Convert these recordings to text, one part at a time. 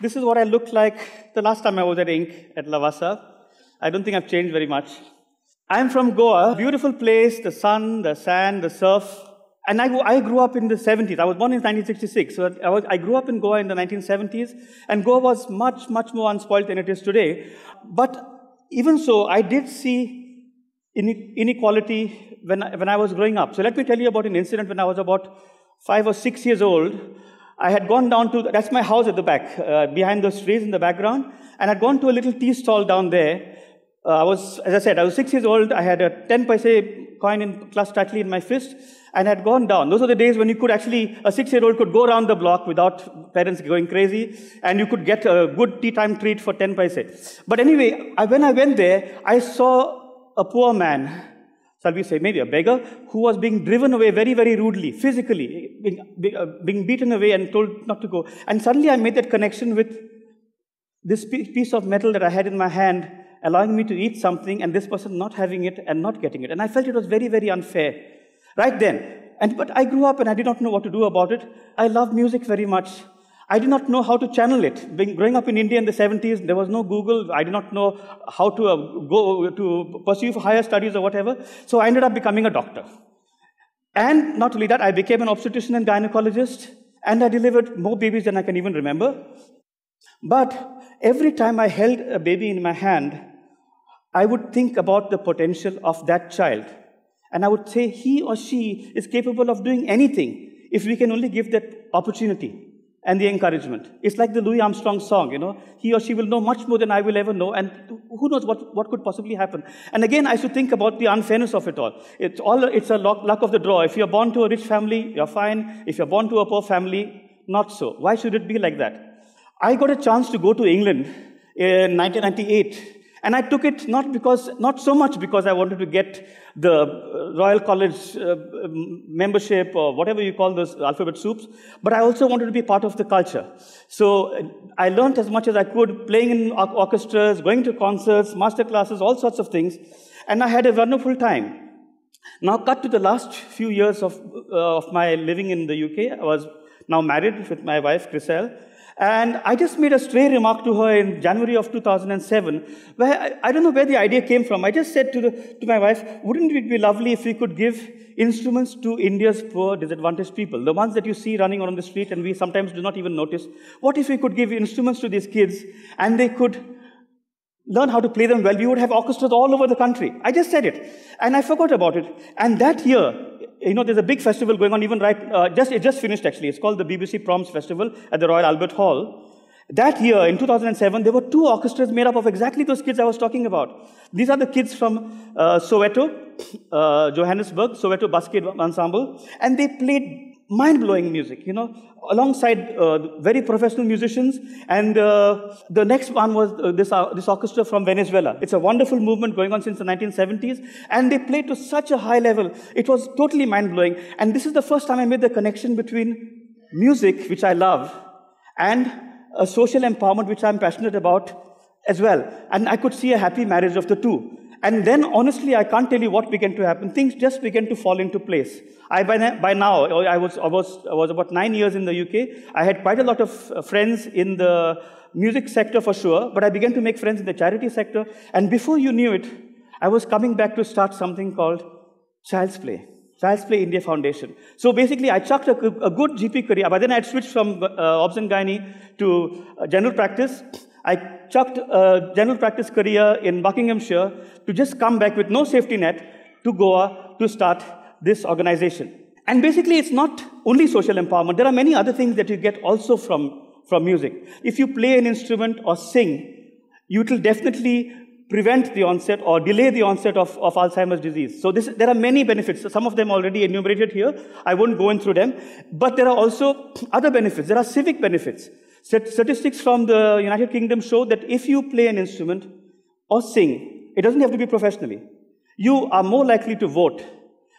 This is what I looked like the last time I was at Ink at Lavasa. I don't think I've changed very much. I'm from Goa, beautiful place, the sun, the sand, the surf. And I, I grew up in the 70s. I was born in 1966. So I, was, I grew up in Goa in the 1970s. And Goa was much, much more unspoiled than it is today. But even so, I did see inequality when when I was growing up. So let me tell you about an incident when I was about five or six years old. I had gone down to, that's my house at the back, uh, behind those trees in the background, and I'd gone to a little tea stall down there. Uh, I was, as I said, I was six years old. I had a 10 paise coin in clutched tightly in my fist, and had gone down. Those are the days when you could actually, a six-year-old could go around the block without parents going crazy, and you could get a good tea time treat for 10 paise. But anyway, I, when I went there, I saw a poor man shall we say, maybe a beggar, who was being driven away very, very rudely, physically, being, uh, being beaten away and told not to go. And suddenly I made that connection with this piece of metal that I had in my hand, allowing me to eat something, and this person not having it and not getting it. And I felt it was very, very unfair. Right then. And, but I grew up and I did not know what to do about it. I love music very much. I did not know how to channel it. Being, growing up in India in the 70s, there was no Google. I did not know how to uh, go to pursue higher studies or whatever. So I ended up becoming a doctor. And not only that, I became an obstetrician and gynecologist, and I delivered more babies than I can even remember. But every time I held a baby in my hand, I would think about the potential of that child. And I would say he or she is capable of doing anything if we can only give that opportunity and the encouragement. It's like the Louis Armstrong song, you know. He or she will know much more than I will ever know, and who knows what, what could possibly happen. And again, I should think about the unfairness of it all. It's all, it's a luck, luck of the draw. If you're born to a rich family, you're fine. If you're born to a poor family, not so. Why should it be like that? I got a chance to go to England in 1998 and I took it not because, not so much because I wanted to get the Royal College uh, membership or whatever you call those alphabet soups, but I also wanted to be part of the culture. So I learned as much as I could, playing in orchestras, going to concerts, master classes, all sorts of things, and I had a wonderful time. Now, cut to the last few years of, uh, of my living in the UK. I was now married with my wife, Chriselle. And I just made a stray remark to her in January of 2007, where I, I, don't know where the idea came from. I just said to, the, to my wife, wouldn't it be lovely if we could give instruments to India's poor, disadvantaged people, the ones that you see running on the street and we sometimes do not even notice? What if we could give instruments to these kids and they could learn how to play them well? We would have orchestras all over the country. I just said it. And I forgot about it. And that year, you know, there's a big festival going on even right, uh, just, it just finished actually. It's called the BBC Proms Festival at the Royal Albert Hall. That year, in 2007, there were two orchestras made up of exactly those kids I was talking about. These are the kids from uh, Soweto, uh, Johannesburg, Soweto Buskaid Ensemble, and they played mind-blowing music, you know, alongside uh, very professional musicians. And uh, the next one was uh, this, uh, this orchestra from Venezuela. It's a wonderful movement going on since the 1970s. And they played to such a high level. It was totally mind-blowing. And this is the first time I made the connection between music, which I love, and a social empowerment, which I'm passionate about as well. And I could see a happy marriage of the two. And then, honestly, I can't tell you what began to happen. Things just began to fall into place. I, by, by now, I was, I, was, I was about nine years in the UK. I had quite a lot of uh, friends in the music sector for sure, but I began to make friends in the charity sector. And before you knew it, I was coming back to start something called Child's Play. Child's Play India Foundation. So basically, I chucked a, a good GP career. By then, I had switched from uh, obs and gynae to uh, general practice. I chucked a general practice career in Buckinghamshire to just come back with no safety net to Goa to start this organization. And basically, it's not only social empowerment. There are many other things that you get also from, from music. If you play an instrument or sing, you will definitely prevent the onset or delay the onset of, of Alzheimer's disease. So this, there are many benefits. Some of them already enumerated here. I won't go in through them. But there are also other benefits. There are civic benefits. Statistics from the United Kingdom show that if you play an instrument or sing, it doesn't have to be professionally, you are more likely to vote.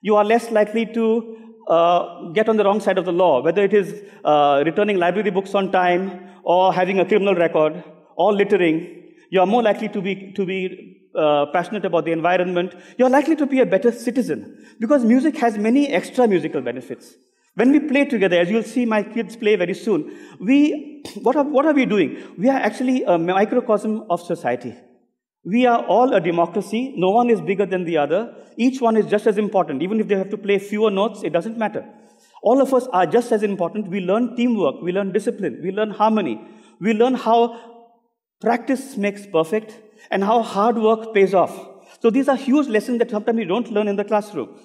You are less likely to uh, get on the wrong side of the law, whether it is uh, returning library books on time or having a criminal record or littering. You are more likely to be, to be uh, passionate about the environment. You're likely to be a better citizen because music has many extra musical benefits. When we play together, as you'll see my kids play very soon, we, what are, what are we doing? We are actually a microcosm of society. We are all a democracy. No one is bigger than the other. Each one is just as important. Even if they have to play fewer notes, it doesn't matter. All of us are just as important. We learn teamwork. We learn discipline. We learn harmony. We learn how practice makes perfect and how hard work pays off. So these are huge lessons that sometimes we don't learn in the classroom.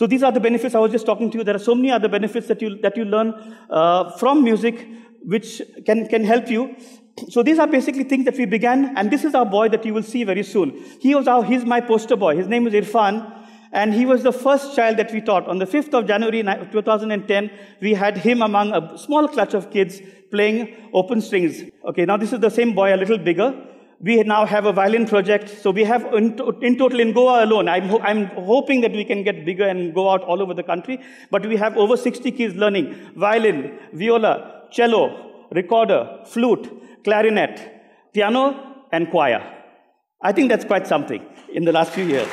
So these are the benefits I was just talking to you. There are so many other benefits that you, that you learn uh, from music which can, can help you. So these are basically things that we began, and this is our boy that you will see very soon. He was our, he's my poster boy. His name is Irfan, and he was the first child that we taught. On the 5th of January 2010, we had him among a small clutch of kids playing open strings. Okay, now this is the same boy, a little bigger. We now have a violin project. So we have, in, total, in Goa alone, I'm, ho- I'm hoping that we can get bigger and go out all over the country. But we have over 60 kids learning violin, viola, cello, recorder, flute, clarinet, piano, and choir. I think that's quite something in the last few years.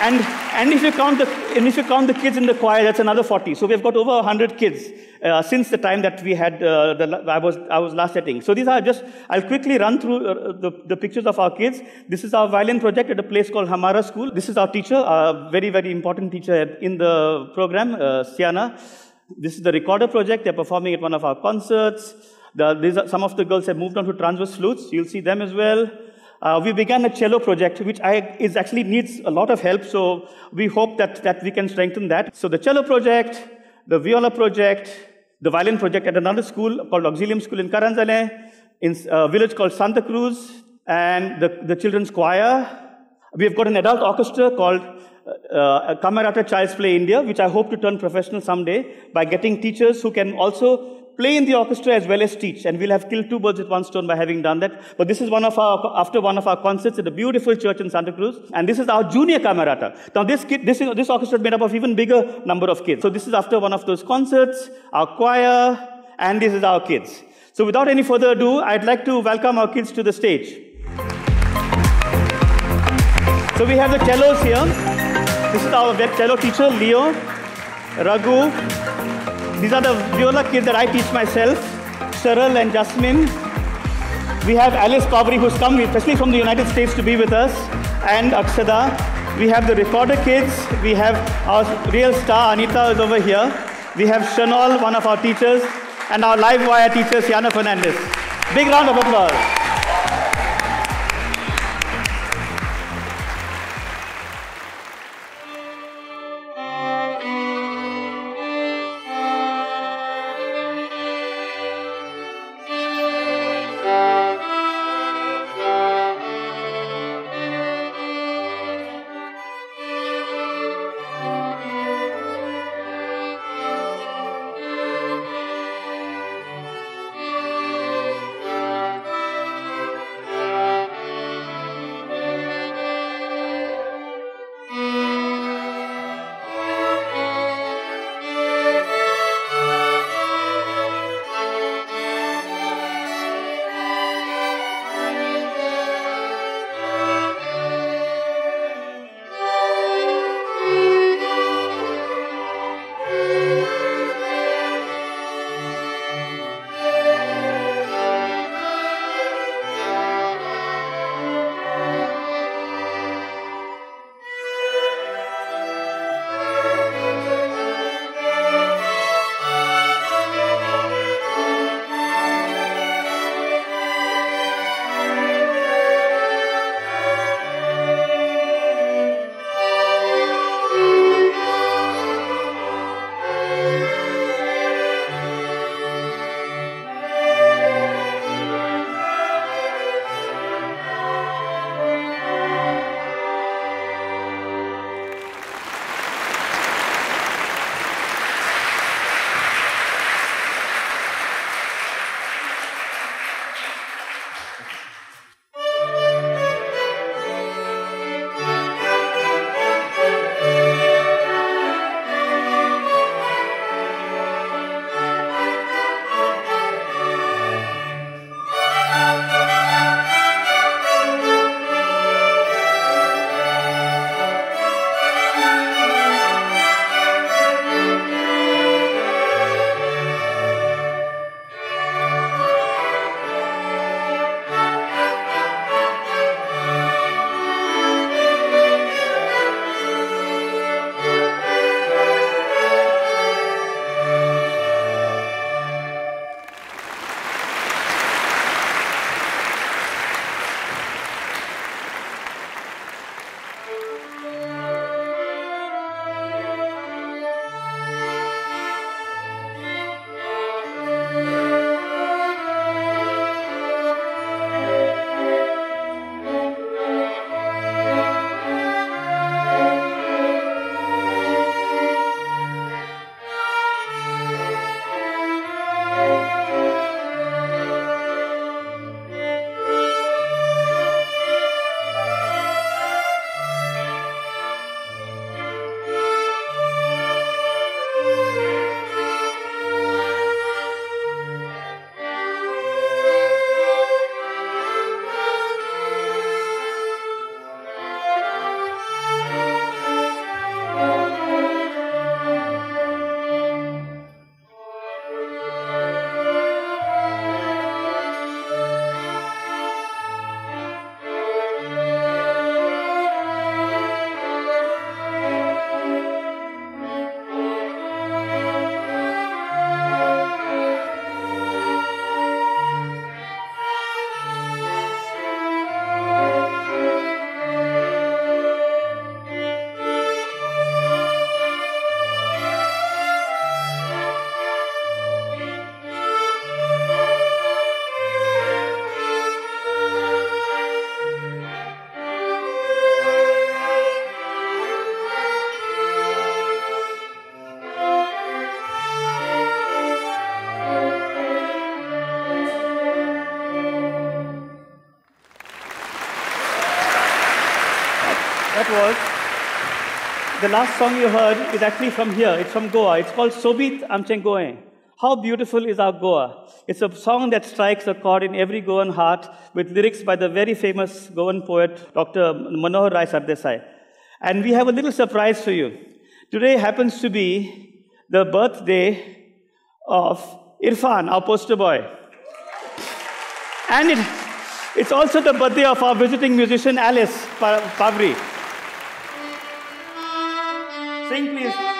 And, and, if you count the, and if you count the kids in the choir, that's another 40. So we've got over 100 kids uh, since the time that we had, uh, the, I, was, I was last setting. So these are just, I'll quickly run through uh, the, the pictures of our kids. This is our violin project at a place called Hamara School. This is our teacher, a very, very important teacher in the program, uh, Siana. This is the recorder project. They're performing at one of our concerts. The, are, some of the girls have moved on to transverse flutes. You'll see them as well. Uh, we began a cello project, which I, is actually needs a lot of help. So we hope that, that we can strengthen that. So the cello project, the viola project, the violin project at another school called Auxilium School in Caranzalem, in a village called Santa Cruz, and the, the children's choir. We've got an adult orchestra called uh, Camerata Child's Play India, which I hope to turn professional someday by getting teachers who can also play in the orchestra as well as teach. And we'll have killed two birds with one stone by having done that. But this is one of our, after one of our concerts at a beautiful church in Santa Cruz. And this is our junior camerata. Now this kid, this, is, this orchestra is made up of even bigger number of kids. So this is after one of those concerts, our choir, and this is our kids. So without any further ado, I'd like to welcome our kids to the stage. So we have the cellos here. This is our cello teacher, Leo, Raghu, these are the viola kids that I teach myself, Cheryl and Jasmine. We have Alice Cobry, who's come especially from the United States to be with us, and Akshada. We have the recorder kids. We have our real star, Anita, is over here. We have Chanel, one of our teachers, and our live wire teacher, Siana Fernandez. Big round of applause. Was the last song you heard is actually from here. It's from Goa. It's called Sobit Amchen Goe. How beautiful is our Goa? It's a song that strikes a chord in every Goan heart with lyrics by the very famous Goan poet, Dr. Manohar Rai Sardesai. And we have a little surprise for you. Today happens to be the birthday of Irfan, our poster boy. And it, it's also the birthday of our visiting musician, Alice Pavri. Sing, please.